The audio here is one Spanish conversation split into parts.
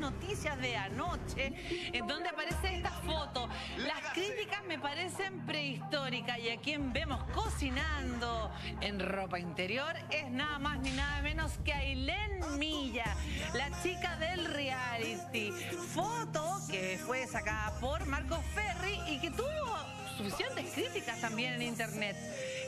noticias de anoche, en donde aparece esta foto. Las críticas me parecen prehistóricas y a quien vemos cocinando en ropa interior es nada más ni nada menos que Ailén Milla, la chica del reality. Foto que fue sacada por Marcos Ferri y que tuvo suficientes críticas también en internet.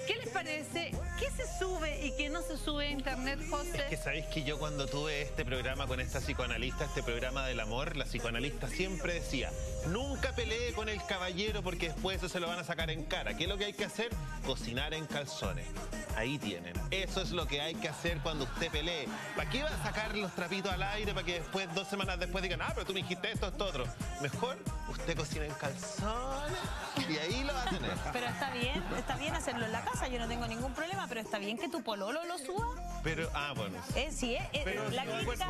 ¿Qué les parece? ¿Qué se sube y qué no se sube a internet, José? Es que sabéis que yo cuando tuve este programa con esta psicoanalista, este programa del amor, la psicoanalista siempre decía, nunca pelee con el caballero porque después eso se lo van a sacar en cara. ¿Qué es lo que hay que hacer? Cocinar en calzones. Ahí tienen. Eso es lo que hay que hacer cuando usted pelee. ¿Para qué va a sacar los trapitos al aire para que después, dos semanas después, digan, ah, pero tú me dijiste esto, esto, otro? Mejor usted cocina en calzones y ahí Pero está bien, está bien hacerlo en la casa, yo no tengo ningún problema, pero está bien que tu pololo lo suba. Pero, ah, bueno. Eh, sí, eh, eh, Pero la, crítica,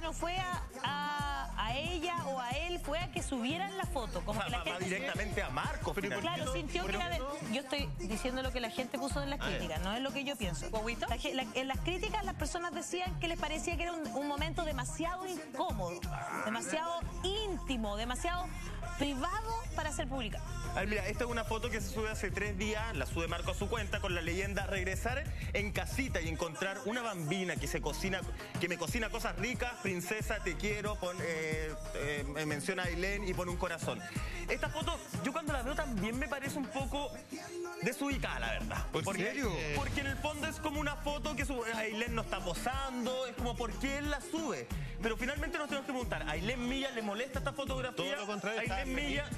la no fue a, a- a ella o a él, fue a que subieran la foto. Como que la Va- va gente directamente a Marco. finalmente. Claro, sintió que era de... Yo estoy diciendo lo que la gente puso en las Ah, críticas, no es lo que yo pienso. La la- en las críticas las personas decían que les parecía que era un, un momento demasiado incómodo, demasiado íntimo, demasiado privado para ser publicado. A ver, mira, esta es una foto que se sube hace tres días, la sube Marco a su cuenta con la leyenda regresar en casita y encontrar una bambina que se cocina, que me cocina cosas ricas, princesa, te quiero, pon, eh, eh, menciona a Ailén y pone un corazón. Esta foto, yo cuando la veo también me parece un poco desubicada, la verdad. ¿En porque, serio? Porque en el fondo es como una foto que su, Ailén no está posando, es como ¿por qué él la sube? Pero finalmente nos tenemos que preguntar, ¿a Ailén Milla le molesta esta fotografía? Todo lo contrario, Ailén. Milla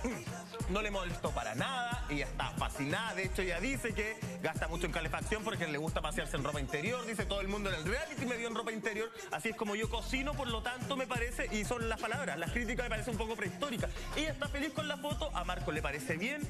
no le molestó para nada, ella está fascinada, de hecho ella dice que gasta mucho en calefacción porque le gusta pasearse en ropa interior, dice todo el mundo en el reality me vio en ropa interior, así es como yo cocino, por lo tanto me parece, y son las palabras, las críticas me parecen un poco prehistóricas. Ella está feliz con la foto, a Marco le parece bien,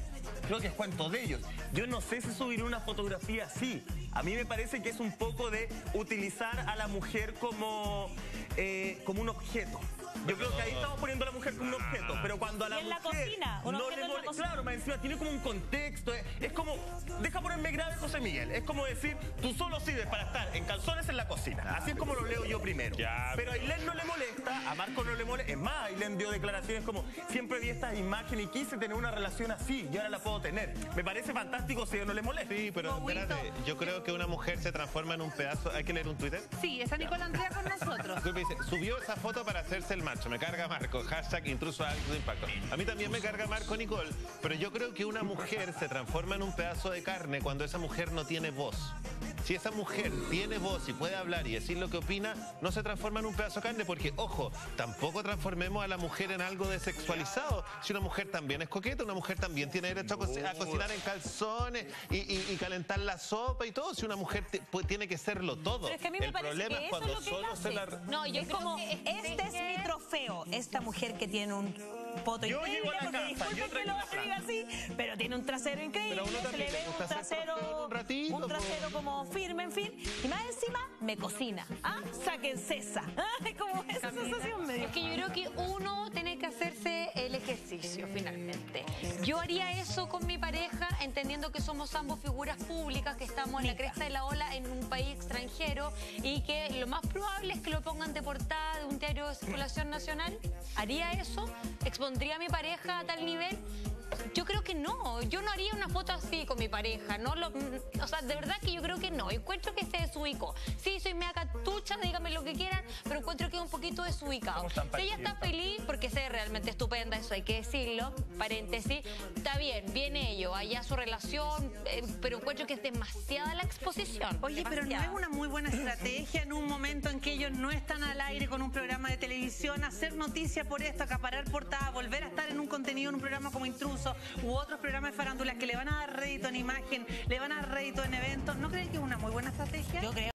creo que es cuento de ellos. Yo no sé si subir una fotografía así, a mí me parece que es un poco de utilizar a la mujer como, eh, como un objeto. Yo creo que ahí estamos poniendo a la mujer como un objeto, pero cuando a la Y en la mujer cocina, un no le la mole-. Claro, más encima tiene como un contexto. Es, es como, deja ponerme grave José Miguel. Es como decir, tú solo sirves para estar en calzones en la cocina. Así es como lo leo yo primero. Ya. Pero a Ailén no le molesta, a Marco no le molesta. Es más, Ailén dio declaraciones como, siempre vi estas imágenes y quise tener una relación así y ahora la puedo tener. Me parece fantástico si a ella no le molesta. Sí, pero espérate, yo creo que una mujer se transforma en un pedazo. ¿Hay que leer un Twitter? Sí, está Nicola Andrea con nosotros. Dices, subió esa foto para hacerse el macho. Me carga Marco. Hashtag intruso alto impacto. A mí también me carga Marco Nicole. Pero yo creo que una mujer se transforma en un pedazo de carne cuando esa mujer no tiene voz. Si esa mujer tiene voz y puede hablar y decir lo que opina, no se transforma en un pedazo de carne porque, ojo, tampoco transformemos a la mujer en algo desexualizado. Si una mujer también es coqueta, una mujer también tiene derecho a, co- a cocinar en calzones y, y- y calentar la sopa y todo. Si una mujer te- pues, tiene que serlo todo. Pero es que a mí me El parece problema que es eso cuando es lo que él solo se la... No, yo Es creo como, que este es mi trofeo. Esta mujer que tiene un poto Yo increíble, llego a la porque casa, disculpen yo que lo diga así, pero tiene un trasero increíble. Se le ve un trasero, un ratito, un trasero como firme, en fin. Y más encima, me cocina. ¿Ah? Saquen cesa. ¿Ah? Haría eso con mi pareja, entendiendo que somos ambos figuras públicas, que estamos en la cresta de la ola en un país extranjero y que lo más probable es que lo pongan de portada de un diario de circulación nacional. ¿Haría eso? ¿Expondría a mi pareja a tal nivel? Yo creo que no, yo no haría una foto así con mi pareja, no lo, o sea, de verdad que yo creo que no, encuentro que se desubicó. Sí, soy mega catucha, díganme lo que quieran, pero encuentro que es un poquito desubicado. Si ella está feliz, porque se ve realmente estupenda, eso hay que decirlo, paréntesis, está bien, viene ello, allá su relación, eh, pero encuentro que es demasiada la exposición. Oye, pero no es una muy buena estrategia en un momento en que ellos no están al aire con un programa de televisión, hacer noticia por esto, acaparar portada, volver a estar en un contenido, en un programa como Intruso u otros programas de farándulas que le van a dar rédito en imagen, le van a dar rédito en eventos. ¿No creen que es una muy buena estrategia? Yo creo.